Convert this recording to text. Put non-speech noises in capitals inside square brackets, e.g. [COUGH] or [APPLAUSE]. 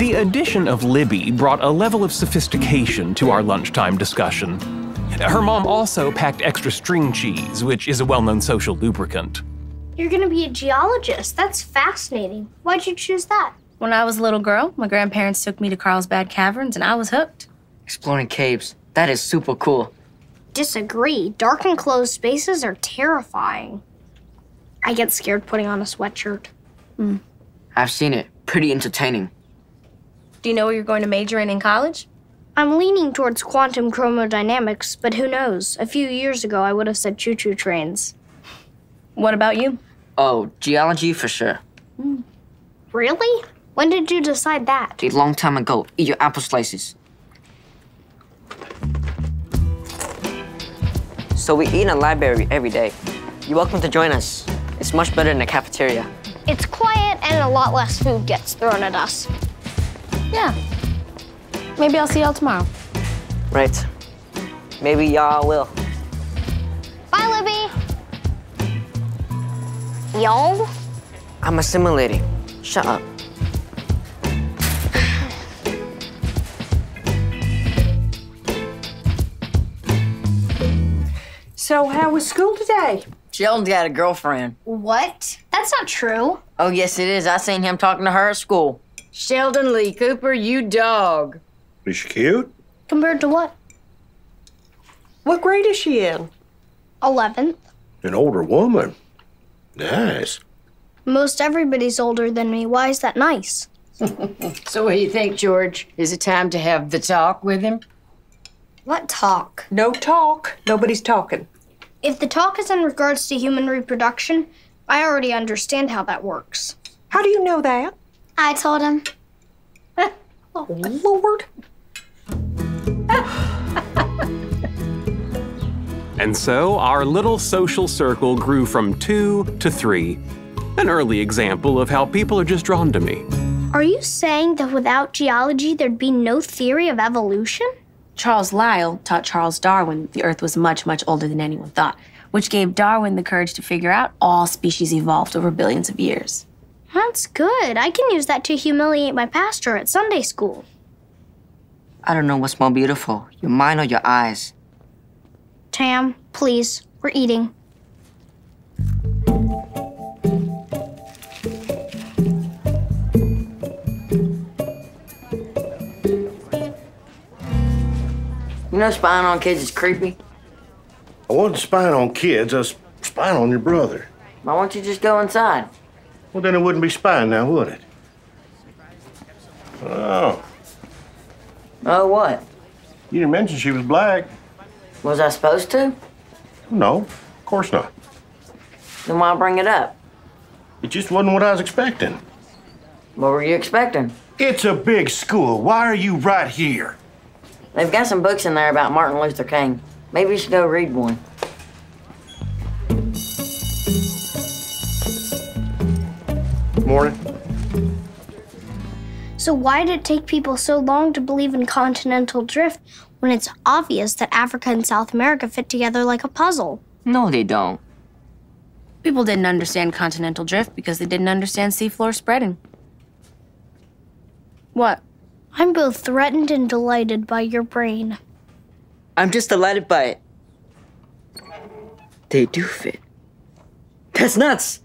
The addition of Libby brought a level of sophistication to our lunchtime discussion. Her mom also packed extra string cheese, which is a well known social lubricant. You're gonna be a geologist. That's fascinating. Why'd you choose that? When I was a little girl, my grandparents took me to Carlsbad Caverns and I was hooked. Exploring caves. That is super cool. Disagree. Dark and closed spaces are terrifying. I get scared putting on a sweatshirt. I've seen it. Pretty entertaining. Do you know what you're going to major in in college? I'm leaning towards quantum chromodynamics, but who knows? A few years ago, I would have said choo choo trains. What about you? Oh, geology for sure. Hmm. Really? When did you decide that? A long time ago. Eat your apple slices. So we eat in a library every day. You're welcome to join us. It's much better than the cafeteria. It's quiet and a lot less food gets thrown at us. Yeah. Maybe I'll see y'all tomorrow. Right. Maybe y'all will. Bye, Libby. Y'all? I'm assimilating. Shut up. So, how was school today? Sheldon's got a girlfriend. What? That's not true. Oh, yes, it is. I seen him talking to her at school. Sheldon Lee Cooper, you dog. Is she cute? Compared to what? What grade is she in? 11th. An older woman. Nice. Most everybody's older than me. Why is that nice? [LAUGHS] So what do you think, George? Is it time to have the talk with him? What talk? No talk. Nobody's talking. If the talk is in regards to human reproduction, I already understand how that works. How do you know that? I told him. Oh, Lord. And so our little social circle grew from two to three. An early example of how people are just drawn to me. Are you saying that without geology, there'd be no theory of evolution? Charles Lyell taught Charles Darwin the Earth was much, much older than anyone thought, which gave Darwin the courage to figure out all species evolved over billions of years. That's good. I can use that to humiliate my pastor at Sunday school. I don't know what's more beautiful, your mind or your eyes. Tam, please, we're eating. You know spying on kids is creepy. I wasn't spying on kids, I was spying on your brother. Why won't you just go inside? Well, then it wouldn't be spying now, would it? Oh, Oh, what? you didn't mention she was black. Was I supposed to? No, of course not. Then why bring it up? It just wasn't what I was expecting. What were you expecting? It's a big school. Why are you right here? They've got some books in there about Martin Luther King. Maybe you should go read one. Morning. So, why did it take people so long to believe in continental drift when it's obvious that Africa and South America fit together like a puzzle? No, they don't. People didn't understand continental drift because they didn't understand seafloor spreading. What? I'm both threatened and delighted by your brain. I'm just delighted by it. They do fit. That's nuts.